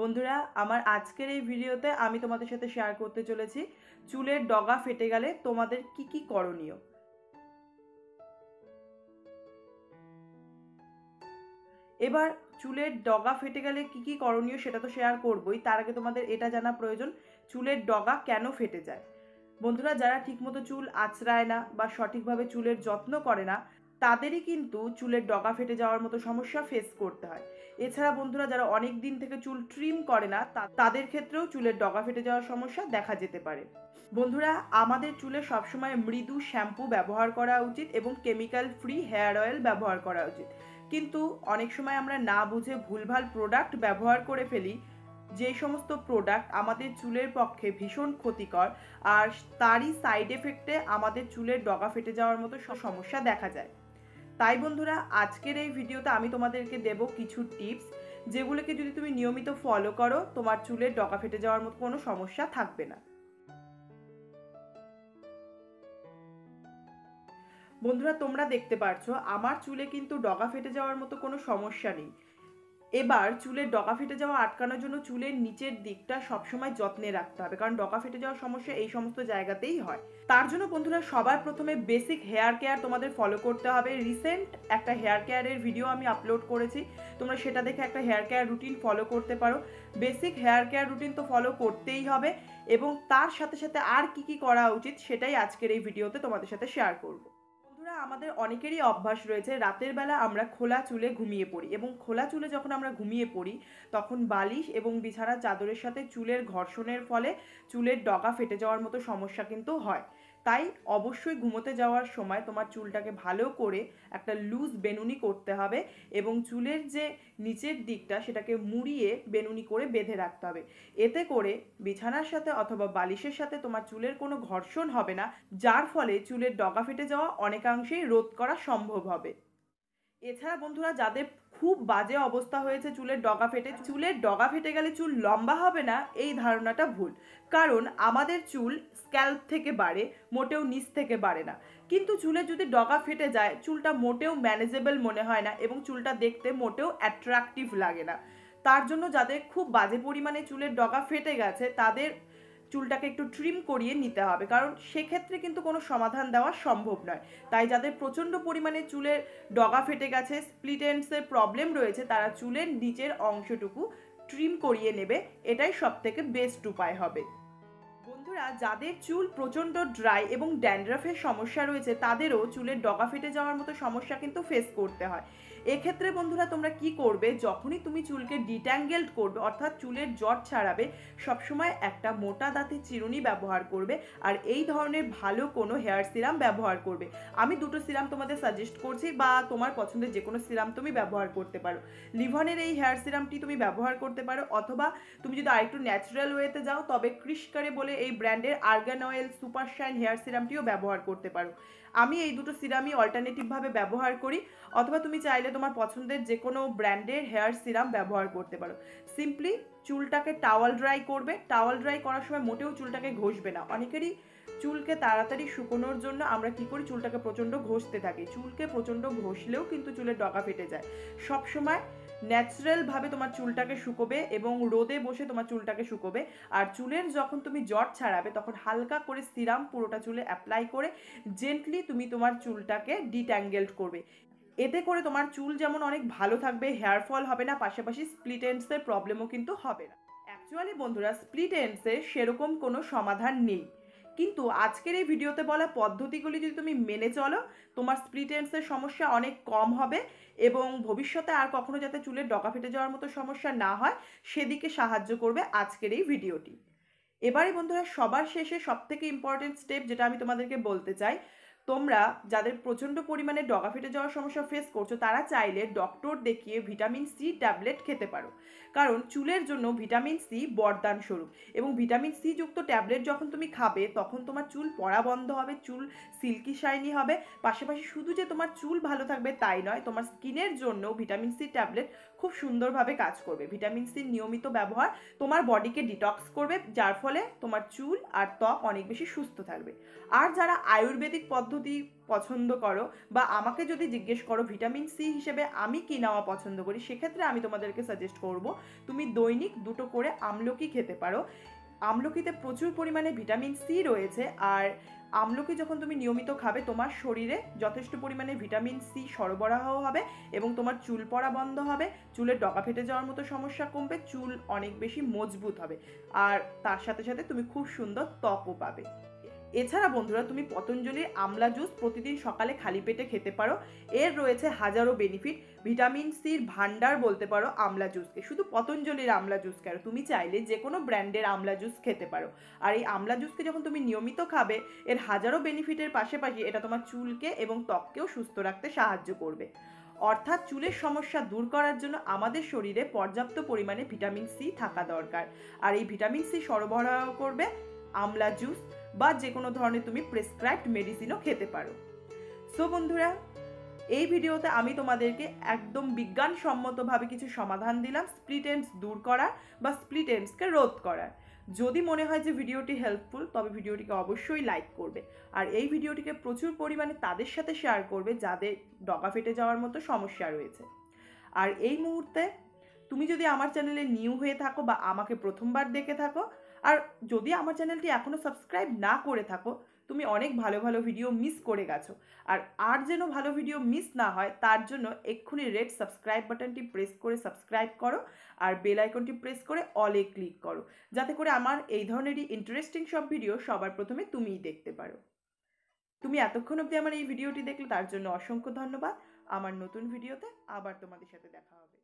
বন্ধুরা, আমার আজকের এই ভিডিওতে আমি তোমাদের সাথে শেয়ার করতে চলেছি, চুলের ডগা ফেটে গেলে তোমাদের কি কি করণীয়? এবার, চুলের ডগা ফেটে গেলে কি কি করণীয় সেটা তো শেয়ার করবই, তার আগে তোমাদের এটা জানা প্রয়োজন, চুলের ডগা কেন ফেটে যায়? বন্ধুরা, যারা ঠিকমতো চুল আঁচড়ায় না বা সঠিকভাবে চুলের যত্ন করে না তাদেরই কিন্তু চুলের ডগা ফেটে যাওয়ার মতো সমস্যা ফেস করতে হয়। এছাড়া বন্ধুরা, যারা অনেক দিন থেকে চুল ট্রিম করে না তাদের ক্ষেত্রেও চুলের ডগা ফেটে যাওয়ার সমস্যা দেখা যেতে পারে। বন্ধুরা, আমাদের চুলে সবসময় মৃদু শ্যাম্পু ব্যবহার করা উচিত এবং কেমিক্যাল ফ্রি হেয়ার অয়েল ব্যবহার করা উচিত। কিন্তু অনেক সময় আমরা না বুঝে ভুলভাল প্রোডাক্ট ব্যবহার করে ফেলি, যে সমস্ত প্রোডাক্ট আমাদের চুলের পক্ষে ভীষণ ক্ষতিকর, আর তারই সাইড এফেক্টে আমাদের চুলের ডগা ফেটে যাওয়ার মতো সমস্যা দেখা যায়। তাই বন্ধুরা, আজকের এই ভিডিওতে আমি তোমাদেরকে দেব কিছু টিপস, যেগুলোকে যদি তুমি নিয়মিত ফলো করো, তোমার চুলের ডকা ফেটে যাওয়ার মতো কোনো সমস্যা থাকবে না। বন্ধুরা, তোমরা দেখতে পারছ, আমার চুলে কিন্তু ডগা ফেটে যাওয়ার মতো কোনো সমস্যা নেই। এবার চুলের ডগা ফেটে যাওয়া আটকানোর জন্য চুলের নিচের দিকটা সবসময় যত্নে রাখতে হবে। কারণ ডগা ফেটে যাওয়ার সমস্যা এই সমস্ত জায়গাতেই হয়। তার জন্য বন্ধুরা সবার প্রথমে বেসিক হেয়ার কেয়ার তোমাদের ফলো করতে হবে। রিসেন্ট একটা হেয়ার কেয়ারের ভিডিও আমি আপলোড করেছি। তোমরা সেটা দেখে একটা হেয়ার কেয়ার রুটিন ফলো করতে পারো। বেসিক হেয়ার কেয়ার রুটিন তো ফলো করতেই হবে। এবং তার সাথে সাথে আর কি কি করা উচিত সেটাই আজকের এই ভিডিওতে তোমাদের সাথে শেয়ার করব। আমাদের অনেকেরই অভ্যাস রয়েছে, রাতের বেলা আমরা খোলা চুলে ঘুমিয়ে পড়ি এবং খোলা চুলে যখন আমরা ঘুমিয়ে পড়ি, তখন বালিশ এবং বিছানার চাদরের সাথে চুলের ঘর্ষণের ফলে চুলের ডগা ফেটে যাওয়ার মতো সমস্যা কিন্তু হয়। তাই অবশ্যই ঘুমোতে যাওয়ার সময় তোমার চুলটাকে ভালো করে একটা লুজ বেনুনি করতে হবে এবং চুলের যে নিচের দিকটা সেটাকে মুড়িয়ে বেনুনি করে বেঁধে রাখতে হবে। এতে করে বিছানার সাথে অথবা বালিশের সাথে তোমার চুলের কোনো ঘর্ষণ হবে না, যার ফলে চুলের ডগা ফেটে যাওয়া অনেকাংশেই রোধ করা সম্ভব হবে। এছাড়া বন্ধুরা, যাদের খুব বাজে অবস্থা হয়েছে চুলের ডগা ফেটে, চুলের ডগা ফেটে গেলে চুল লম্বা হবে না, এই ধারণাটা ভুল। কারণ আমাদের চুল স্ক্যাল্প থেকে বাড়ে, মোটেও নিচ থেকে বাড়ে না। কিন্তু চুলে যদি ডগা ফেটে যায়, চুলটা মোটেও ম্যানেজেবল মনে হয় না এবং চুলটা দেখতে মোটেও অ্যাট্রাকটিভ লাগে না। তার জন্য যাদের খুব বাজে পরিমাণে চুলের ডগা ফেটে গেছে, তাদের চুলটাকে একটু ট্রিম করিয়ে নিতে হবে। কারণ সেক্ষেত্রে কিন্তু কোনো সমাধান দেওয়া সম্ভব নয়। তাই যাদের প্রচণ্ড পরিমাণে চুলের ডগা ফেটে গেছে স্প্লিটেন্সের প্রবলেম রয়েছে, তারা চুলের নিচের অংশটুকু ট্রিম করিয়ে নেবে। এটাই সব থেকে বেস্ট উপায় হবে। বন্ধুরা, যাদের চুল প্রচণ্ড ড্রাই এবং ড্যান্ড্রাফের সমস্যা রয়েছে, তাদেরও চুলের ডগা ফেটে যাওয়ার মতো সমস্যা কিন্তু ফেস করতে হয়। এক্ষেত্রে বন্ধুরা তোমরা কি করবে? যখনই তুমি চুলকে ডিট্যাঙ্গেলড করবে, অর্থাৎ চুলের জট ছাড়াবে, সবসময় একটা মোটা দাঁতের চিরুনি ব্যবহার করবে আর এই ধরনের ভালো কোনো হেয়ার সিরাম ব্যবহার করবে। আমি দুটো সিরাম তোমাদের সাজেস্ট করছি বা তোমার পছন্দের যে কোনো সিরাম তুমি ব্যবহার করতে পারো। লিভনের এই হেয়ার সিরামটি তুমি ব্যবহার করতে পারো অথবা তুমি যদি আরেকটু ন্যাচারাল ওয়েতে যাও, তবে ক্রিশকারে বলে এই ব্র্যান্ডের argan oil super shine hair সিরামটিও ব্যবহার করতে পারো। আমি এই দুটো সিরামই অল্টারনেটিভভাবে ব্যবহার করি, অথবা তুমি চাইলে তোমার পছন্দের যে কোনো ব্র্যান্ডের হেয়ার সিরাম ব্যবহার করতে পারো। সিম্পলি চুলটাকে টাওয়াল ড্রাই করবে। টাওয়াল ড্রাই করার সময় মোটেও চুলটাকে ঘষবে না। অনেকেরই চুলকে তাড়াতাড়ি শুকোনোর জন্য আমরা কি করি? চুলটাকে প্রচণ্ড ঘষতে থাকি। চুলকে প্রচণ্ড ঘষলেও কিন্তু চুলের ডগা ফেটে যায়। সব সময় ন্যাচারালভাবে তোমার চুলটাকে শুকোবে এবং রোদে বসে তোমার চুলটাকে শুকোবে। আর চুলের যখন তুমি জট ছাড়াবে, তখন হালকা করে সিরাম পুরোটা চুলে অ্যাপ্লাই করে জেন্টলি তুমি তোমার চুলটাকে ডিট্যাঙ্গেলড করবে। এতে করে তোমার চুল যেমন অনেক ভালো থাকবে হেয়ার ফল হবে না, পাশাপাশি স্প্লিট এন্ডসের প্রবলেমও কিন্তু হবে না। অ্যাকচুয়ালি বন্ধুরা স্প্লিট এন্ডসের সেরকম কোনো সমাধান নেই। কিন্তু আজকের এই ভিডিওতে বলা পদ্ধতিগুলি যদি তুমি মেনে চলো, তোমার স্প্লিট এন্ডসের সমস্যা অনেক কম হবে এবং ভবিষ্যতে আর কখনো যাতে চুলের ডকা ফেটে যাওয়ার মতো সমস্যা না হয়, সেদিকে সাহায্য করবে আজকের এই ভিডিওটি এবারে বন্ধুরা, সবার শেষে সব থেকে ইম্পর্টেন্ট স্টেপ যেটা আমি তোমাদেরকে বলতে চাই তোমরা যাদের প্রচণ্ড পরিমাণে ডগা ফেটে যাওয়ার সমস্যা ফেস করছ, তারা চাইলে ডক্টর দেখিয়ে ভিটামিন সি ট্যাবলেট খেতে পারো। কারণ চুলের জন্য ভিটামিন সি বরদান স্বরূপ এবং ভিটামিন সি যুক্ত ট্যাবলেট যখন তুমি খাবে, তখন তোমার চুল পড়া বন্ধ হবে, চুল সিল্কি শাইনি হবে। পাশাপাশি শুধু যে তোমার চুল ভালো থাকবে তাই নয়, তোমার স্কিনের জন্য ভিটামিন সি ট্যাবলেট খুব সুন্দরভাবে কাজ করবে। ভিটামিন সির নিয়মিত ব্যবহার, তোমার বডিকে ডিটক্স করবে, যার ফলে তোমার চুল আর ত্বক অনেক বেশি সুস্থ থাকবে। আর যারা আয়ুর্বেদিক পদ্ধতি পছন্দ করো বা আমাকে যদি জিজ্ঞেস করো ভিটামিন সি হিসেবে আমি কি নেওয়া পছন্দ করি, সেক্ষেত্রে আমি তোমাদেরকে সাজেস্ট করব, তুমি দৈনিক দুটো করে আমলকি খেতে পারো। আমলকিতে প্রচুর পরিমাণে ভিটামিন সি রয়েছে আর আমলকি যখন তুমি নিয়মিত খাবে, তোমার শরীরে যথেষ্ট পরিমাণে ভিটামিন সি সরবরাহ হবে এবং তোমার চুল পড়া বন্ধ হবে, চুলের ডগা ফেটে যাওয়ার মতো সমস্যা কমবে, চুল অনেক বেশি মজবুত হবে। আর তার সাথে সাথে তুমি খুব সুন্দর ত্বকও পাবে। এছাড়া বন্ধুরা, তুমি পতঞ্জলির আমলা জুস প্রতিদিন সকালে খালি পেটে খেতে পারো। এর রয়েছে হাজারো বেনিফিট ভিটামিন সির ভান্ডার বলতে পারো আমলা জুসকে শুধু পতঞ্জলির আমলা জুস কেন? তুমি চাইলে যে কোনো ব্র্যান্ডের আমলা জুস খেতে পারো। আর এই আমলা জুসকে যখন তুমি নিয়মিত খাবে, এর হাজারো বেনিফিটের পাশাপাশি এটা তোমার চুলকে এবং ত্বককেও সুস্থ রাখতে সাহায্য করবে। অর্থাৎ চুলের সমস্যা দূর করার জন্য আমাদের শরীরে পর্যাপ্ত পরিমাণে ভিটামিন সি থাকা দরকার। আর এই ভিটামিন সি সরবরাহ করবে আমলা জুস বা যে কোনো ধরনের তুমি প্রেসক্রাইবড মেডিসিনও খেতে পারো। সো বন্ধুরা, এই ভিডিওতে আমি তোমাদেরকে একদম বিজ্ঞানসম্মতভাবে কিছু সমাধান দিলাম স্প্লিটেন্স দূর করার বা স্প্লিটেন্সকে রোধ করার। যদি মনে হয় যে ভিডিওটি হেল্পফুল তবে ভিডিওটিকে অবশ্যই লাইক করবে। আর এই ভিডিওটিকে প্রচুর পরিমাণে তাদের সাথে শেয়ার করবে, যাদের ডগা ফেটে যাওয়ার মতো সমস্যা রয়েছে। আর এই মুহূর্তে, তুমি যদি আমার চ্যানেলে নিউ হয়ে থাকো বা আমাকে প্রথমবার দেখে থাকো আর যদি আমার চ্যানেলটি এখনও সাবস্ক্রাইব না করে থাকো, তুমি অনেক ভালো ভালো ভিডিও মিস করে গেছো। আর আর যেন ভালো ভিডিও মিস না হয়, তার জন্য এক্ষুনি রেড সাবস্ক্রাইব বাটনটি প্রেস করে সাবস্ক্রাইব করো আর বেল আইকনটি প্রেস করে অলে ক্লিক করো। যাতে করে আমার এই ধরনেরই ইন্টারেস্টিং সব ভিডিও সবার প্রথমে তুমিই দেখতে পারো। তুমি এতক্ষণ অবধি আমার এই ভিডিওটি দেখলে, তার জন্য অসংখ্য ধন্যবাদ। আমার নতুন ভিডিওতে আবার তোমাদের সাথে দেখা হবে।